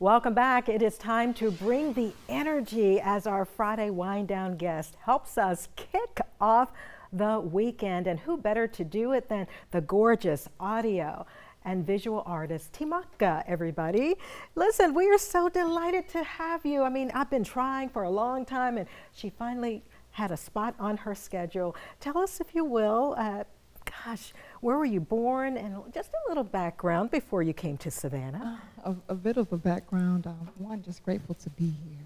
Welcome back. It is time to bring the energy as our Friday wind down guest helps us kick off the weekend. And who better to do it than the gorgeous audio and visual artist Temakha, everybody. Listen, we are so delighted to have you. I mean, I've been trying for a long time and she finally had a spot on her schedule. Tell us, if you will, uh, gosh, where were you born and just a little background before you came to Savannah? Uh, a, a, bit of a background. Um, one, just grateful to be here.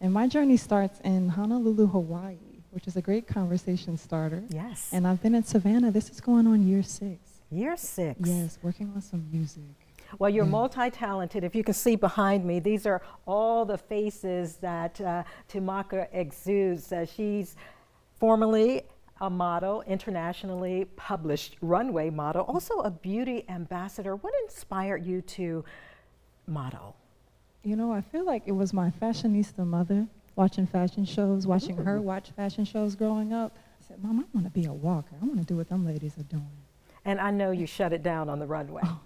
And my journey starts in Honolulu, Hawaii, which is a great conversation starter. Yes. And I've been in Savannah. This is going on year six. Year six? Yes, working on some music. Well, you're yeah. multi-talented. If you can see behind me, these are all the faces that uh, Temakha exudes. Uh, she's formerly a model, internationally published runway model, also a beauty ambassador. What inspired you to model? You know, I feel like it was my fashionista mother watching fashion shows, watching Ooh. her watch fashion shows growing up. I said, Mom, I want to be a walker. I want to do what them ladies are doing. And I know you shut it down on the runway. Oh.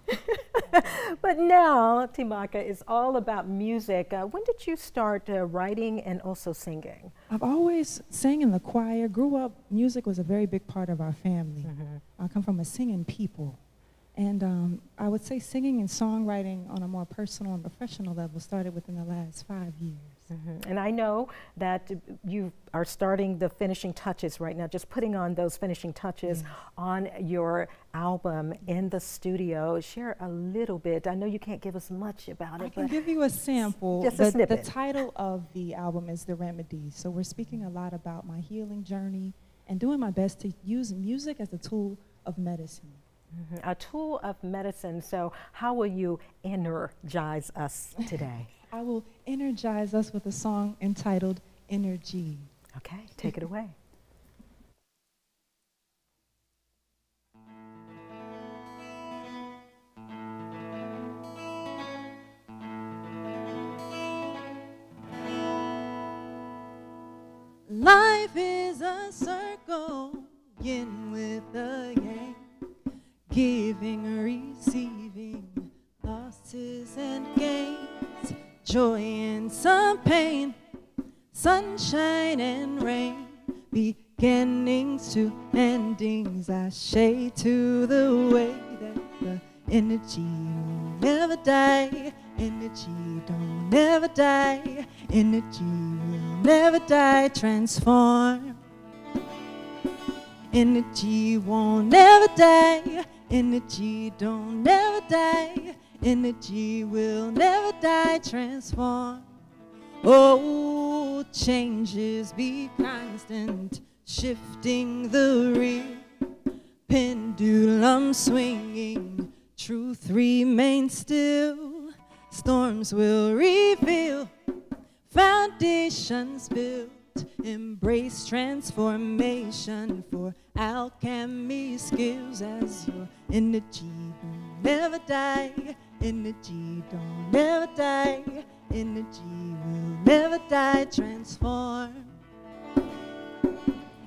but now, Temakha, is all about music. Uh, when did you start uh, writing and also singing? I've always sang in the choir. Grew up, music was a very big part of our family. Mm -hmm. I come from a singing people. And um, I would say singing and songwriting on a more personal and professional level started within the last five years. Mm -hmm. And I know that you are starting the finishing touches right now, just putting on those finishing touches yes. on your album in the studio. Share a little bit. I know you can't give us much about it. I can give you a sample. Just the, a snippet. The title of the album is The Remedy. So we're speaking a lot about my healing journey and doing my best to use music as a tool of medicine. Mm -hmm. A tool of medicine. So, how will you energize us today? I will energize us with a song entitled InnerG. Okay, take it away. Life is a circle, yin with a yang, giving, receiving, losses and gains joy and some pain, sunshine and rain, beginnings to endings. I shade to the way that the energy will never die. Energy don't never die. Energy will never die. Transform. Energy won't never die. Energy don't never die. Energy will never die, transform. Oh, changes be constant, shifting the real pendulum swinging. Truth remains still, storms will reveal, foundations built. Embrace transformation for alchemy skills as your energy will never die. Energy don't never die. Energy will never die. Transform.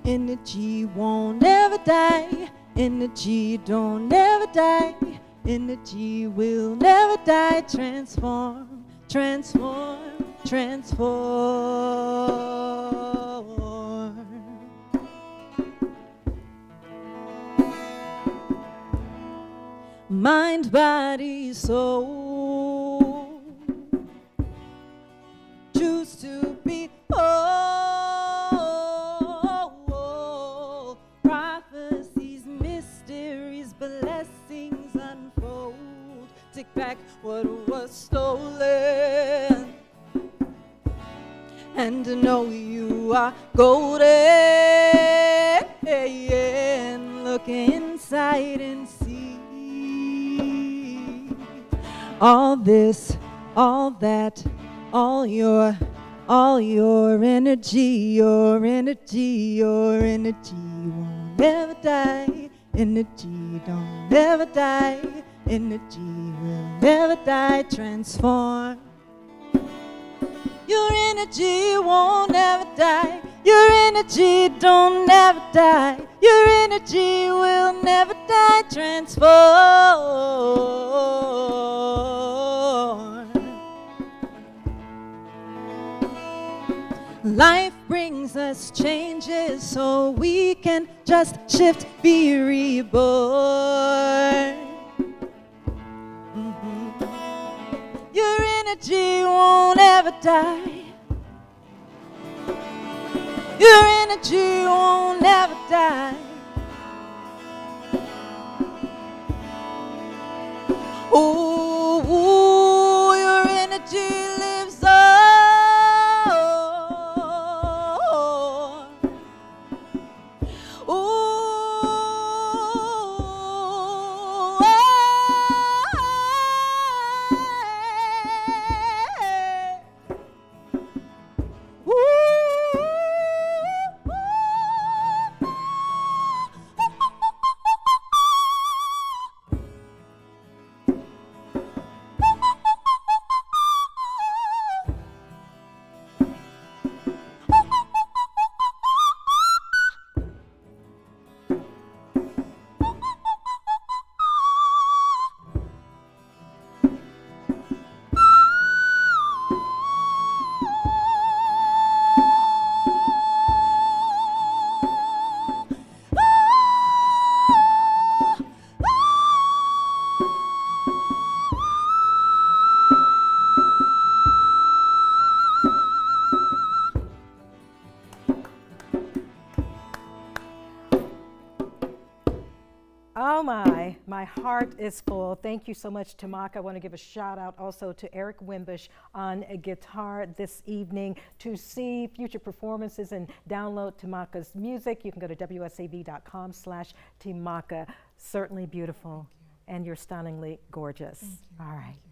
Energy won't never die. Energy don't never die. Energy will never die. Transform. Transform. Transform. Mind, body, soul. Choose to be whole. Prophecies, mysteries, blessings unfold. Take back what was stolen. And know you are golden. Look inside and see all this, all that, all your, all your energy, your energy, your energy won't never die. Energy don't never die. Energy will never die. Transform. Your energy won't never die. Your energy don't never die. Your energy will never die. Transform. Life brings us changes so we can just shift, be reborn. Mm-hmm. Your energy won't ever die. Your energy won't ever die. Ooh, my, my heart is full. Thank you so much, Temakha. I want to give a shout out also to Eric Winbush on guitar this evening. To see future performances and download Temakha's music, you can go to wsav.com slash Temakha. Certainly beautiful, and you're stunningly gorgeous. All right.